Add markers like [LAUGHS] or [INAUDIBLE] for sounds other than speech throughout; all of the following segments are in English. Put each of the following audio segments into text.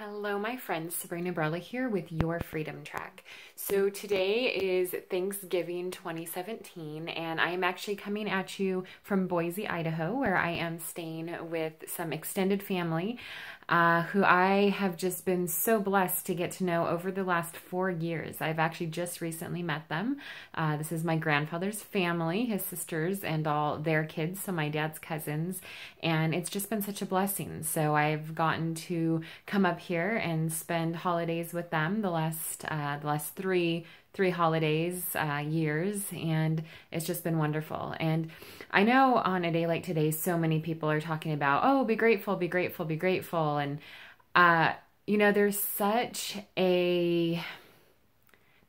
Hello, my friends. Sabrina Barella here with your Freedom Track. So today is Thanksgiving 2017, and I am actually coming at you from Boise, Idaho, where I am staying with some extended family uh, who I have just been so blessed to get to know over the last four years. I've actually just recently met them. Uh, this is my grandfather's family, his sisters, and all their kids, so my dad's cousins, and it's just been such a blessing. So I've gotten to come up here and spend holidays with them the last uh, the last three three holidays, uh, years, and it's just been wonderful. And I know on a day like today, so many people are talking about, oh, be grateful, be grateful, be grateful. And, uh, you know, there's such a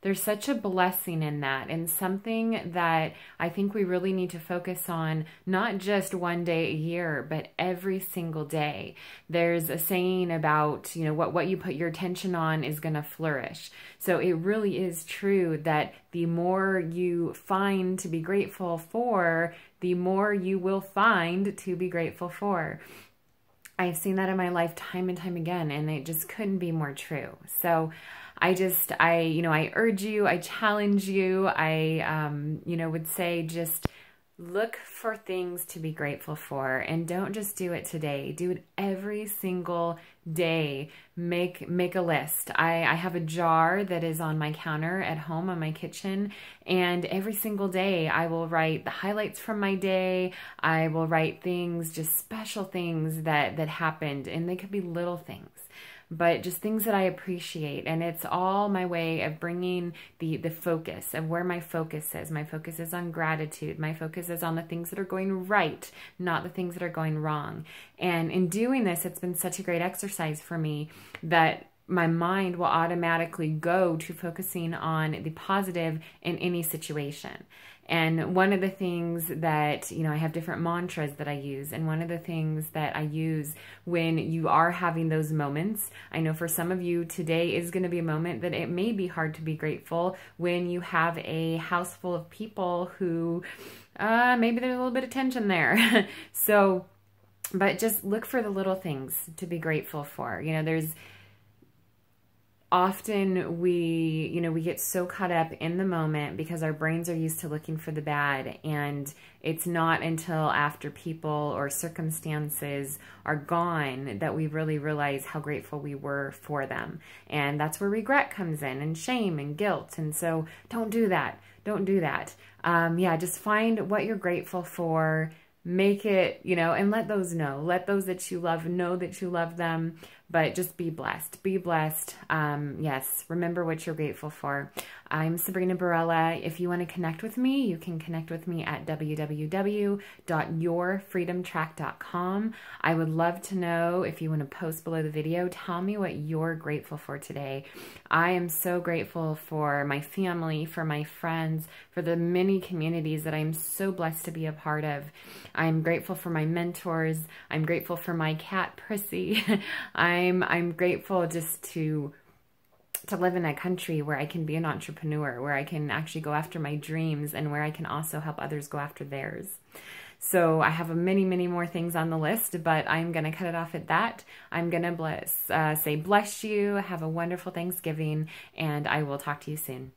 there's such a blessing in that and something that I think we really need to focus on not just one day a year, but every single day. There's a saying about, you know, what, what you put your attention on is going to flourish. So it really is true that the more you find to be grateful for, the more you will find to be grateful for. I've seen that in my life time and time again, and it just couldn't be more true. So, I just, I, you know, I urge you, I challenge you, I, um, you know, would say just look for things to be grateful for and don't just do it today. Do it every single day. Make make a list. I, I have a jar that is on my counter at home on my kitchen and every single day I will write the highlights from my day. I will write things, just special things that that happened and they could be little things but just things that I appreciate. And it's all my way of bringing the, the focus of where my focus is. My focus is on gratitude. My focus is on the things that are going right, not the things that are going wrong. And in doing this, it's been such a great exercise for me that my mind will automatically go to focusing on the positive in any situation. And one of the things that, you know, I have different mantras that I use. And one of the things that I use when you are having those moments, I know for some of you today is going to be a moment that it may be hard to be grateful when you have a house full of people who uh, maybe there's a little bit of tension there. [LAUGHS] so, but just look for the little things to be grateful for. You know, there's, often we, you know, we get so caught up in the moment because our brains are used to looking for the bad. And it's not until after people or circumstances are gone that we really realize how grateful we were for them. And that's where regret comes in and shame and guilt. And so don't do that. Don't do that. Um, yeah, just find what you're grateful for make it, you know, and let those know. Let those that you love know that you love them, but just be blessed. Be blessed. Um, yes, remember what you're grateful for. I'm Sabrina Barella. If you want to connect with me, you can connect with me at www.yourfreedomtrack.com. I would love to know if you want to post below the video, tell me what you're grateful for today. I am so grateful for my family, for my friends, for the many communities that I'm so blessed to be a part of. I'm grateful for my mentors. I'm grateful for my cat, Prissy. [LAUGHS] I'm, I'm grateful just to to live in a country where I can be an entrepreneur, where I can actually go after my dreams and where I can also help others go after theirs. So I have a many, many more things on the list, but I'm going to cut it off at that. I'm going to bless, uh, say bless you, have a wonderful Thanksgiving, and I will talk to you soon.